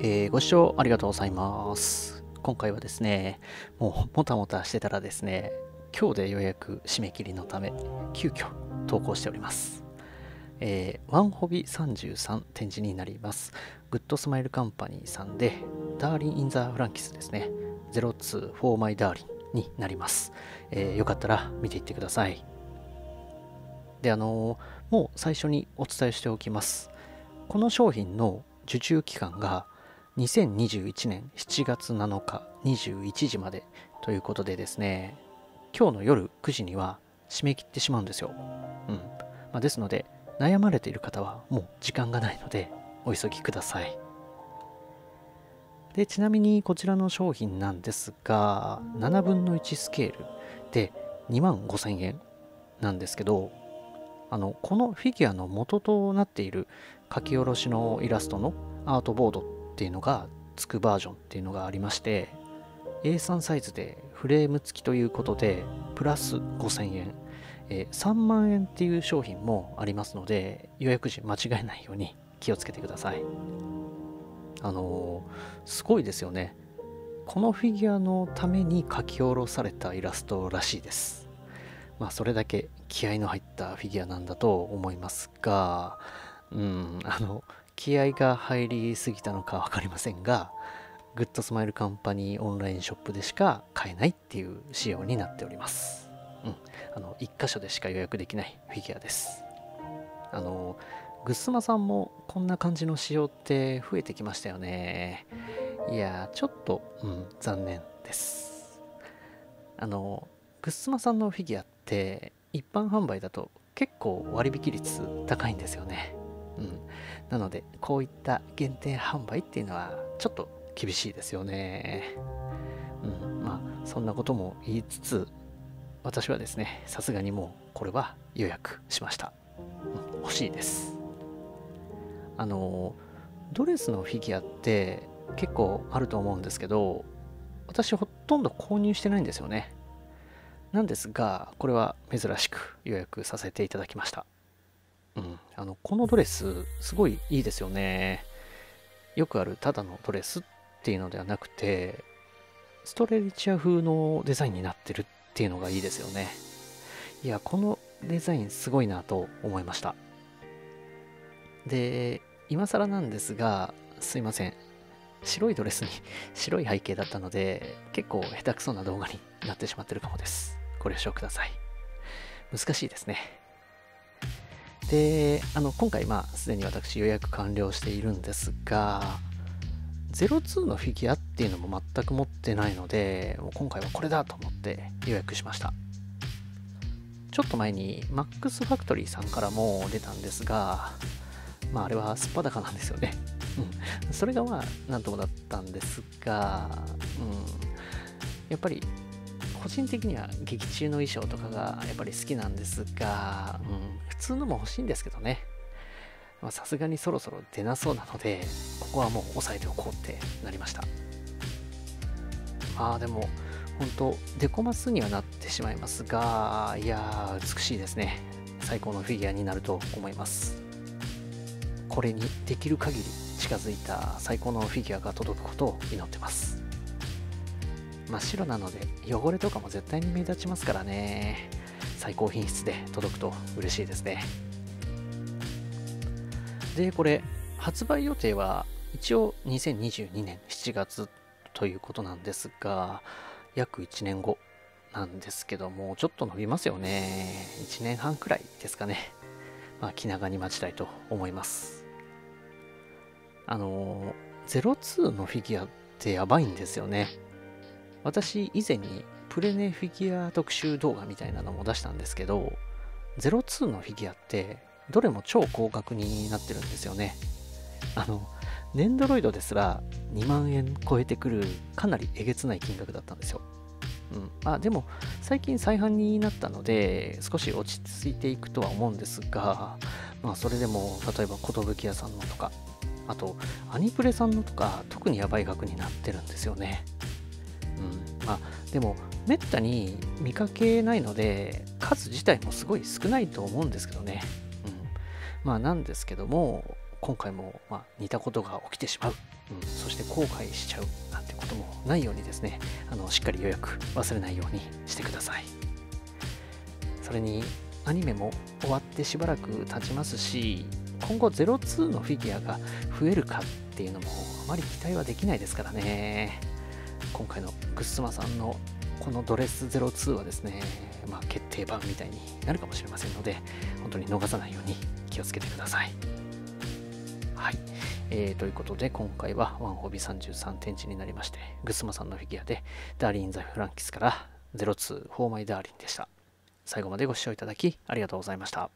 えーご視聴ありがとうございます。今回はですね、もうもたもたしてたらですね、今日でようやく締め切りのため、急遽投稿しております。えーワンホビ33展示になります。グッドスマイルカンパニーさんで、ダーリン・イン・ザ・フランキスですね。02 for my darling になります。えーよかったら見ていってください。で、あのーもう最初にお伝えしておきます。この商品の受注期間が2021年7月7日21時までということでですね、今日の夜9時には締め切ってしまうんですよ。うん。まあ、ですので、悩まれている方はもう時間がないので、お急ぎください。で、ちなみにこちらの商品なんですが、7分の1スケールで2万5000円なんですけど、あのこのフィギュアの元となっている書き下ろしのイラストのアートボードっていうのがつくバージョンっていうのがありまして A3 サイズでフレーム付きということでプラス5000円、え3万円っていう商品もありますので予約時間違えないように気をつけてください。あのーすごいですよね。このフィギュアのために書き下ろされたイラストらしいです。まあそれだけ気合の入ったフィギュアなんだと思いますがうんあの気合が入りすぎたのか分かりませんがグッドスマイルカンパニーオンラインショップでしか買えないっていう仕様になっております。うん、あの1箇所でしか予約できないフィギュアです。あのグッスマさんもこんな感じの仕様って増えてきましたよね。いやちょっと、うん、残念です。あのグッスマさんのフィギュアって一般販売だと結構割引率高いんですよね。うん、なのでこういった限定販売っていうのはちょっと厳しいですよね。うん、まあそんなことも言いつつ私はですねさすがにもうこれは予約しました、うん。欲しいです。あのドレスのフィギュアって結構あると思うんですけど私ほとんど購入してないんですよね。なんですがこれは珍しく予約させていただきました。うん、あのこのドレスすごいいいですよね。よくあるただのドレスっていうのではなくてストレリチア風のデザインになってるっていうのがいいですよね。いやこのデザインすごいなと思いました。で今更なんですがすいません。白いドレスに白い背景だったので結構下手くそな動画になってしまってるかもです。ご了承ください。難しいですね。であの今回まあすでに私予約完了しているんですが02のフィギュアっていうのも全く持ってないのでもう今回はこれだと思って予約しました。ちょっと前に MAX ファクトリーさんからも出たんですがまああれはすっぱだかなんですよね。うん。それがまあなんともだったんですがうん。やっぱり個人的には劇中の衣装とかがやっぱり好きなんですが、うん、普通のも欲しいんですけどね。さすがにそろそろ出なそうなのでここはもう抑えておこうってなりました。まあでも本当デコマスにはなってしまいますがいやー美しいですね。最高のフィギュアになると思います。これにできる限り近づいた最高のフィギュアが届くことを祈ってます。真っ白なので汚れとかも絶対に目立ちますからね。最高品質で届くと嬉しいですね。でこれ発売予定は一応2022年7月ということなんですが約1年後なんですけどもちょっと伸びますよね。1年半くらいですかね。まあ気長に待ちたいと思います。あの02のフィギュアってやばいんですよね。私以前にプレネフィギュア特集動画みたいなのも出したんですけど02のフィギュアってどれも超高額になってるんですよね。あのネンドロイドですら2万円超えてくるかなりえげつない金額だったんですよ。うん、あでも最近再販になったので少し落ち着いていくとは思うんですが、まあ、それでも例えば寿屋さんのとかあとアニプレさんのとか特にやばい額になってるんですよね。うん、まあでもめったに見かけないので数自体もすごい少ないと思うんですけどね、うん、まあなんですけども今回もま似たことが起きてしまう、うん、そして後悔しちゃうなんてこともないようにですねあのしっかり予約忘れないようにしてください。それにアニメも終わってしばらく経ちますし今後02のフィギュアが増えるかっていうのもあまり期待はできないですからね今回のグッスマさんのこのドレス02はですね、まあ、決定版みたいになるかもしれませんので本当に逃さないように気をつけてください。はい、えー、ということで今回はワンホビー33展示になりましてグッスマさんのフィギュアでダーリン・ザ・フランキスから02 For My Darling でした。最後までご視聴いただきありがとうございました。